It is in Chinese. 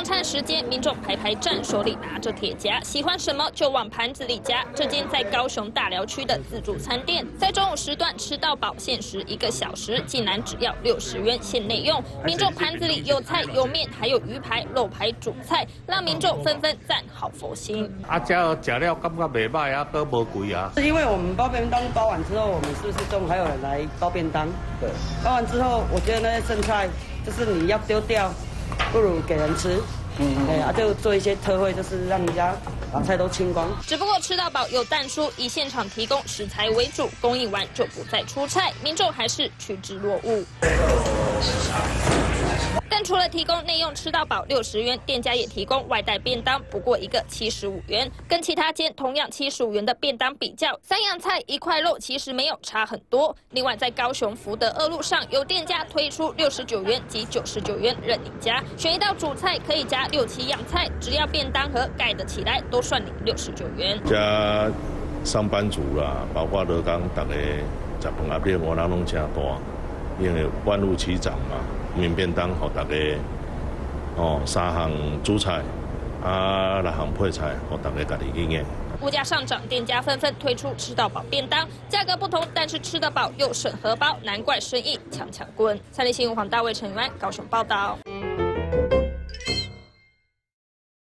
用餐时间，民众排排站，手里拿着铁夹，喜欢什么就往盘子里夹。这间在高雄大寮区的自助餐店，在中午时段吃到饱限时一个小时，竟然只要六十元限内用。民众盘子里有菜有面，还有鱼排、肉排、主菜，让民众纷纷赞好佛心。啊，这食了感觉袂歹啊，都无贵啊。是因为我们包便当包完之后，我们是不是中午还有人来包便当？对。包完之后，我觉得那些剩菜就是你要丢掉，不如给人吃。嗯。对啊，就做一些特惠，就是让人家把菜都清光。只不过吃到饱有蛋出，以现场提供食材为主，供应完就不再出菜，民众还是趋之若鹜。除了提供内用吃到饱六十元，店家也提供外带便当，不过一个七十五元。跟其他间同样七十五元的便当比较，三样菜一块肉其实没有差很多。另外，在高雄福德二路上有店家推出六十九元及九十九元任你加，选一道主菜可以加六七样菜，只要便当盒盖得起来，都算你六十九元。加上班族啦，包括罗刚大家食饭阿边我拢真大，因为万物齐涨嘛。面便当，给大家哦，三项主菜啊，六项配菜，给大家家己经验。物价上涨，店家纷纷推出吃到饱便当，价格不同，但是吃得饱又省荷包，难怪生意强强滚。三立新闻黄大卫、陈元高雄报道。